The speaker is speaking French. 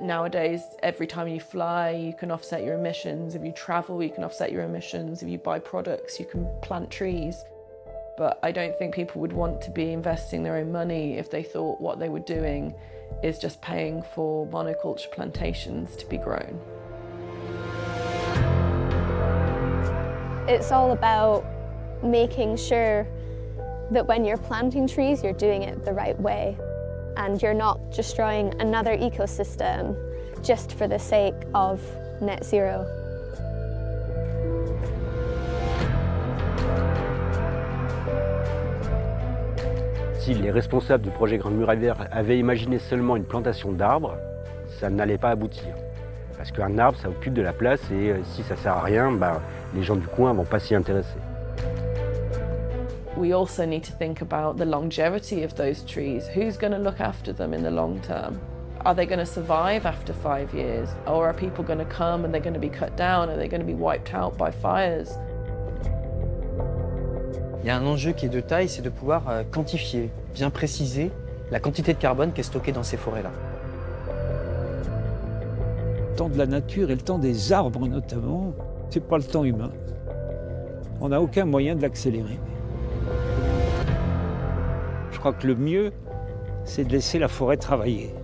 Nowadays, every time you fly, you can offset your emissions. If you travel, you can offset your emissions. If you buy products, you can plant trees. But I don't think people would want to be investing their own money if they thought what they were doing is just paying for monoculture plantations to be grown. It's all about making sure that when you're planting trees, you're doing it the right way and you're not destroying another ecosystem just for the sake of net zero. Si les responsables du projet Grande Muraille avaient imaginé seulement une plantation d'arbres, ça n'allait pas aboutir. Parce qu'un arbre, ça occupe de la place et euh, si ça sert à rien, bah, les gens du coin vont pas s'y intéresser. We also need to think about the longevity of those trees. Who's going to look after them in the long term? Are they going to survive after five years? Or are people going to come and they're going to be cut down? Are they going to be wiped out by fires? Il y a un enjeu qui est de taille, c'est de pouvoir euh, quantifier, bien préciser la quantité de carbone qui est stockée dans ces forêts-là. Le temps de la nature et le temps des arbres notamment, c'est pas le temps humain. On n'a aucun moyen de l'accélérer. Crois que le mieux, c'est de laisser la forêt travailler.